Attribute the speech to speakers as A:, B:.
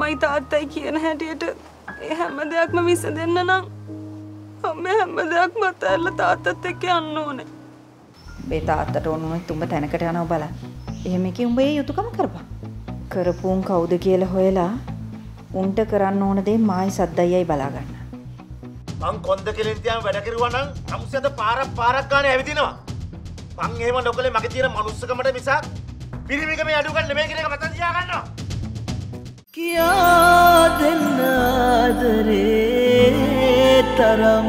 A: අම්මයි තාත්තයි කියන හැටියට ඒ හැම දෙයක්ම විසඳෙන්න නම් අම්ම හැම දෙයක්ම අතහැරලා තාත්තත් එක්ක යන්න ඕනේ.
B: උඹේ තාත්තට ඕන වුණොත් උඹ තැනකට යනවා බලන්න. එහෙම එකේ උඹ ඒ යුතුයකම කරපන්. කරපුන් කවුද කියලා හොයලා උන්ට කරන්න ඕන දේ මායි සද්දයියයි බලා ගන්න.
C: මං කොන්ද කෙලින් තියාම වැඩ කරුවා නම් අමුසෙන්ද පාරක් පාරක් ගානේ ඇවිදිනවා. මං එහෙම නොකලේ මගේ තියෙන මනුස්සකමට මිසක් පිරිමිකම අඩු ගන්න නෙමෙයි කියන එක මතක තියාගන්නවා.
D: किया दिन नादरे तरम